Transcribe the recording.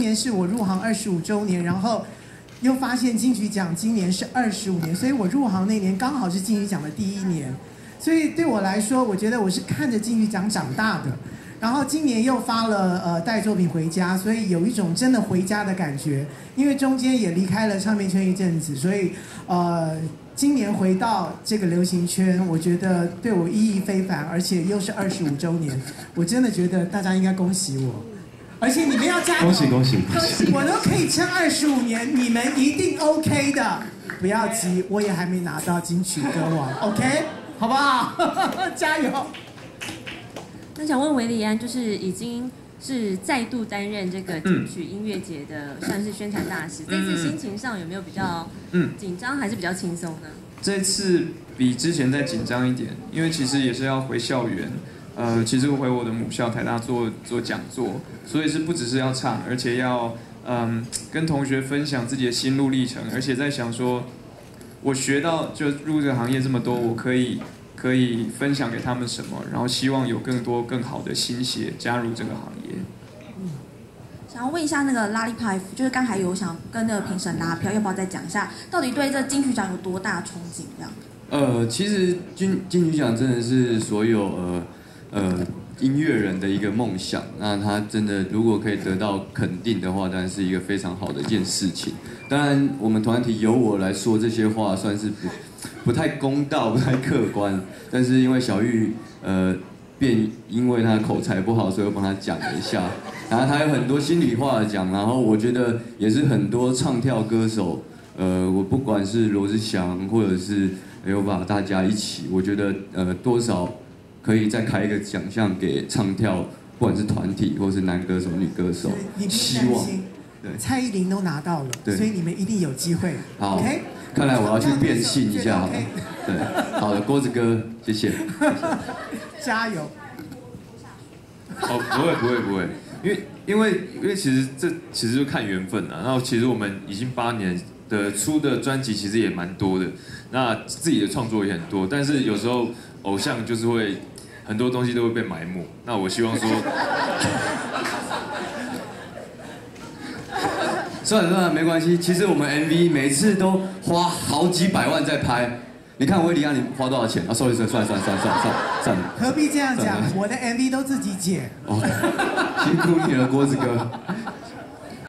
年是我入行二十五周年，然后又发现金曲奖今年是二十五年，所以我入行那年刚好是金曲奖的第一年，所以对我来说，我觉得我是看着金曲奖长大的。然后今年又发了呃带作品回家，所以有一种真的回家的感觉。因为中间也离开了唱片圈一阵子，所以呃今年回到这个流行圈，我觉得对我意义非凡，而且又是二十五周年，我真的觉得大家应该恭喜我。而且你们要加油，恭喜恭喜恭喜！我都可以撑二十五年，你们一定 OK 的。不要急，我也还没拿到金曲歌王，OK，好不好？加油！那想问维里安，就是已经是再度担任这个金曲音乐节的，算是宣传大使。这次心情上有没有比较紧张，还是比较轻松呢？这次比之前再紧张一点，因为其实也是要回校园，呃，其实回我的母校台大做做讲座，所以是不只是要唱，而且要嗯跟同学分享自己的心路历程，而且在想说，我学到就入这个行业这么多，我可以。可以分享给他们什么？然后希望有更多更好的新血加入这个行业。嗯，想要问一下那个拉力派，就是刚才有想跟那个评审拉票，要不要再讲一下，到底对这金曲奖有多大憧憬？这样？呃，其实金金曲奖真的是所有呃呃音乐人的一个梦想。那他真的如果可以得到肯定的话，当然是一个非常好的一件事情。当然，我们团体由我来说这些话，算是不。不太公道，不太客观，但是因为小玉，呃，便因为他口才不好，所以我帮他讲了一下，然后他有很多心里话讲，然后我觉得也是很多唱跳歌手，呃，我不管是罗志祥或者是有把大家一起，我觉得呃多少可以再开一个奖项给唱跳，不管是团体或是男歌手、女歌手，希望，对，蔡依林都拿到了，所以你们一定有机会，OK。看来我要去变性一下，对，好的，郭子哥，谢谢，加油。哦，不会不会不会，因为因为因为其实这其实就看缘分啊。然后其实我们已经八年的出的专辑其实也蛮多的，那自己的创作也很多，但是有时候偶像就是会很多东西都会被埋没。那我希望说。算了算了，没关系。其实我们 MV 每次都花好几百万在拍。你看维里亚，你花多少钱啊？算了算了算了算了算了算了。何必这样讲？我的 MV 都自己剪。辛苦你了，郭子哥。